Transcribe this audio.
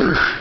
Ugh.